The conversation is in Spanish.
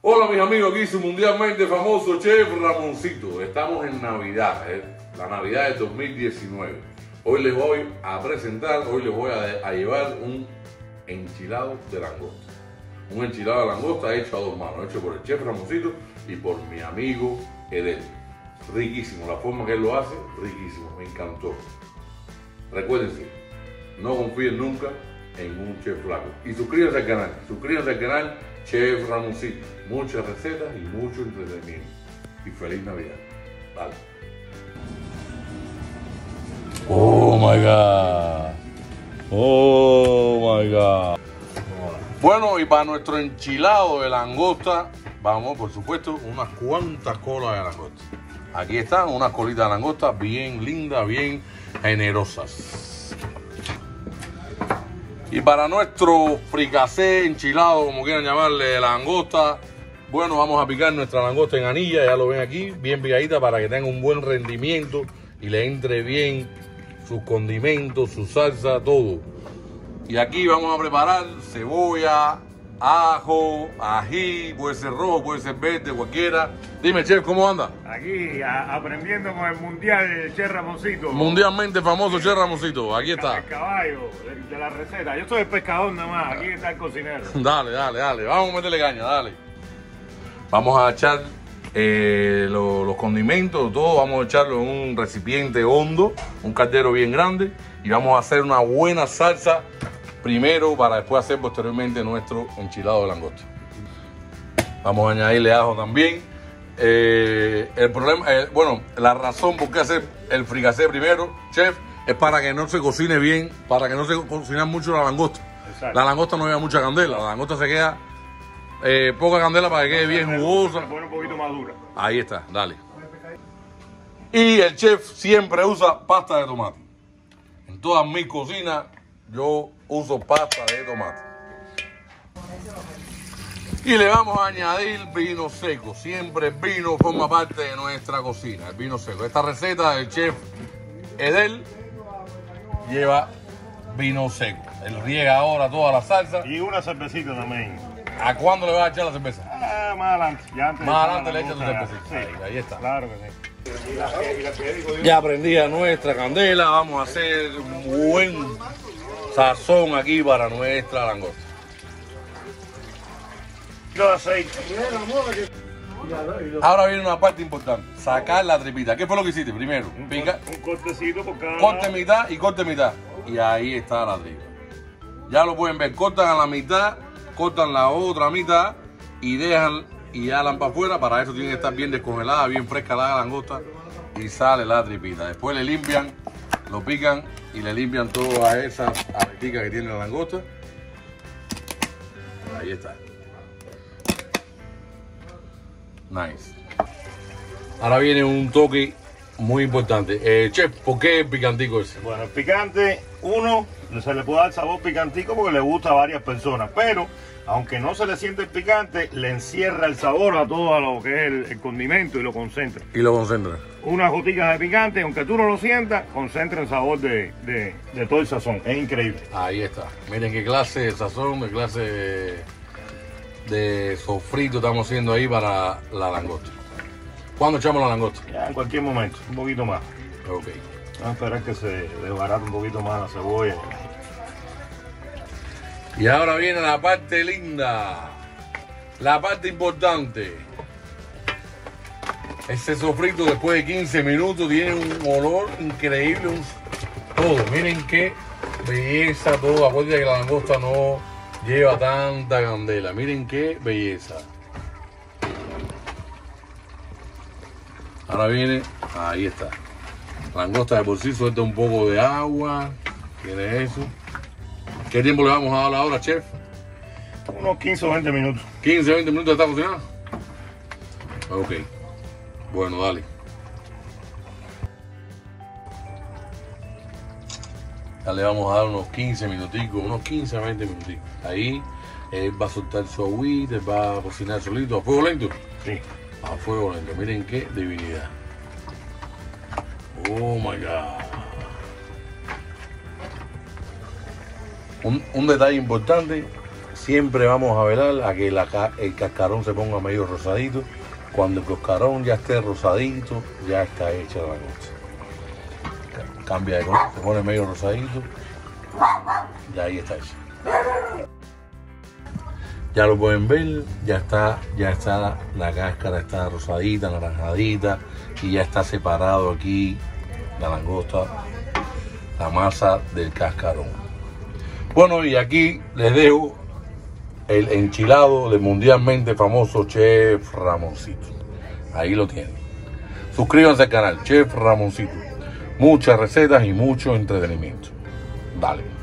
Hola mis amigos, aquí su mundialmente famoso chef Ramoncito. Estamos en Navidad, eh, la Navidad de 2019. Hoy les voy a presentar, hoy les voy a, llevar un enchilado de langosta. Un enchilado de langosta hecho a dos manos, hecho por el chef Ramoncito y por mi amigo Edel. Riquísimo, la forma que él lo hace, riquísimo, me encantó. Recuérdense, no confíen nunca en un chef flaco. Y suscríbanse al canal, suscríbanse al canal Chef Ramoncito. Muchas recetas y mucho entretenimiento. Y feliz Navidad. Vale. Oh my God. Oh my God. Bueno, y para nuestro enchilado de langosta, vamos, por supuesto, unas cuantas colas de langosta. Aquí están unas colitas de langosta bien lindas, bien generosas. Y para nuestro fricasé, enchilado, como quieran llamarle, langosta, bueno, vamos a picar nuestra langosta en anilla, ya lo ven aquí, bien picadita para que tenga un buen rendimiento y le entre bien sus condimentos, su salsa, todo. Y aquí vamos a preparar cebolla, ajo, ají, puede ser rojo, puede ser verde, cualquiera. Dime, chef, ¿cómo anda? Aquí a- aprendiendo con el mundial Che Ramoncito. Mundialmente famoso chef Ramoncito, aquí está. El caballo de, de la receta. Yo soy el pescador nada más. Aquí está el cocinero. Dale, dale, dale. Vamos a meterle caña, dale. Vamos a echar eh, lo- los condimentos, todo. Vamos a echarlo en un recipiente hondo, un caldero bien grande. Y vamos a hacer una buena salsa primero para después hacer posteriormente nuestro enchilado de langosta. Vamos a añadirle ajo también. Eh, el problema, eh, bueno, la razón por qué hacer el fricasé primero, chef, es para que no se cocine bien, para que no se cocine mucho la langosta. Exacto. La langosta no lleva mucha candela, la langosta se queda eh, poca candela para que quede bien Se jugosa. pone un poquito más dura. Ahí está, dale. Y el chef siempre usa pasta de tomate. En todas mis cocinas yo uso pasta de tomate. Y le vamos a añadir vino seco. Siempre el vino forma parte de nuestra cocina, el vino seco. Esta receta del chef Edel lleva vino seco. Él riega ahora toda la salsa. Y una cervecita también. ¿A cuándo le vas a echar la cerveza? Ah, más adelante. Ya antes de Más adelante la le echas tu cervecita. sí. Ahí, ahí está. Claro que sí. Ya prendida nuestra candela, vamos a hacer un buen sazón aquí para nuestra langosta. Ahora viene una parte importante, sacar la tripita. ¿Qué fue lo que hiciste primero? Un, Pica, un cortecito por cada corte mitad y corte mitad. Y ahí está la tripa. Ya lo pueden ver, cortan a la mitad, cortan la otra mitad y dejan y alan para afuera. Para eso tiene que estar bien descongelada, bien fresca la langosta y sale la tripita. Después le limpian, lo pican y le limpian todas esas aleticas que tiene la langosta. Ahí está. Nice. Ahora viene un toque muy importante. Eh, chef, ¿por qué picantico ese? Bueno, el picante, uno, se le puede dar sabor picantico porque le gusta a varias personas, pero aunque no se le siente el picante, le encierra el sabor a todo lo que es el, el condimento y lo concentra. Y lo concentra. Unas goticas de picante, aunque tú no lo sientas, concentra el sabor de, de- de todo el sazón. Es increíble. Ahí está. Miren qué clase de sazón, qué clase de, de sofrito estamos haciendo ahí para la langosta. ¿Cuándo echamos la langosta? Ya en cualquier momento, un poquito más. Ok. Vamos a esperar que se desbarate un poquito más la cebolla. Y ahora viene la parte linda, la parte importante. Ese sofrito después de 15 minutos tiene un olor increíble, un- todo. Miren qué belleza todo. Acuérdense que la langosta no lleva tanta candela. Miren qué belleza. Ahora viene, ahí está. Langosta de por sí suelta un poco de agua. Tiene eso. ¿Qué tiempo le vamos a dar ahora, chef? Unos 15 o 20 minutos. 15, 20 minutos está cocinando. Ok. Bueno, dale. Ya le vamos a dar unos 15 minuticos, unos 15 a 20 minuticos. Ahí él va a soltar su agüita, va a cocinar solito a fuego lento. Sí. A fuego lento. Miren qué divinidad. Oh my God. Un, un detalle importante siempre vamos a velar a que el cascarón se ponga medio rosadito. Cuando el cascarón ya esté rosadito, ya está hecha la langosta. Cambia de color, se pone medio rosadito, ya ahí está hecha. Ya lo pueden ver, ya está, ya está, la cáscara está rosadita, naranjadita y ya está separado aquí la langosta, la masa del cascarón. Bueno, y aquí les dejo el enchilado del mundialmente famoso Chef Ramoncito. Ahí lo tienen. Suscríbanse al canal Chef Ramoncito. Muchas recetas y mucho entretenimiento. Dale.